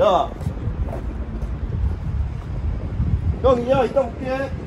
야. 형, 야, 이따 볼게.